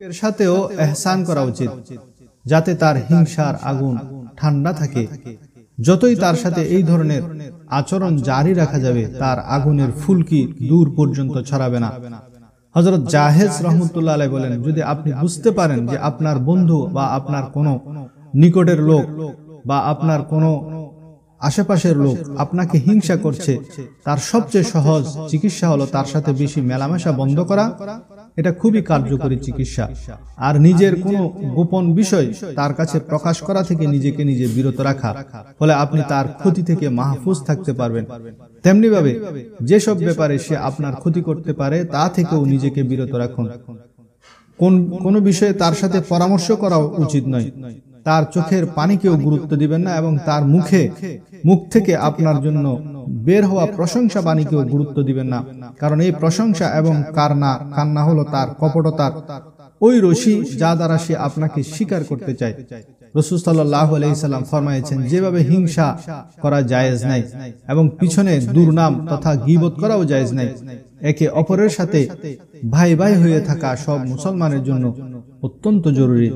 এর সাথেও এহসান করা উচিত যাতে তার হিংসার আগুন ঠান্ডা থাকে। যতই তার সাথে এই ধরনের আচরণ জারি রাখা যাবে তার আগুনের ফুলকি দূর পর্যন্ত ছড়াবে না? হজরত জাহেজ রহমতুল্লাহ আলাই বলেন যদি আপনি বুঝতে পারেন যে আপনার বন্ধু বা আপনার কোনো নিকটের লোক বা আপনার কোনো আশেপাশের লোক আপনাকে হিংসা করছে তার সবচেয়ে সহজ চিকিৎসা হলো তার সাথে বেশি মেলামেশা বন্ধ করা এটা খুবই কার্যকরী চিকিৎসা। আর নিজের কোনো গোপন বিষয় তার কাছে প্রকাশ করা থেকে নিজেকে নিজে বিরত রাখা। ফলে আপনি তার ক্ষতি থেকে মাহফুজ থাকতে পারবেন। তেমনি ভাবে যেসব ব্যাপারে সে আপনার ক্ষতি করতে পারে তা থেকেও নিজেকে বিরত রাখুন। কোন কোনো বিষয়ে তার সাথে পরামর্শ করাও উচিত নয়। তার চোখের পানিকেও গুরুত্ব দিবেন না এবং তার মুখে মুখ থেকে আপনার জন্য বের হওয়া প্রশংসা বাণীকেও গুরুত্ব দিবেন না। কারণ এই প্রশংসা এবং কান্না কান্না হলো তার কপটতার। ওই রশি যা দ্বারা সে আপনাকে স্বীকার করতে চায়। রসুল সাল্লাহ আলাইসাল্লাম ফরমাইছেন যেভাবে হিংসা করা জায়েজ নাই এবং পিছনে দুর্নাম তথা গিবত করাও জায়েজ নাই। একে অপরের সাথে ভাই ভাই হয়ে থাকা সব মুসলমানের জন্য অত্যন্ত জরুরি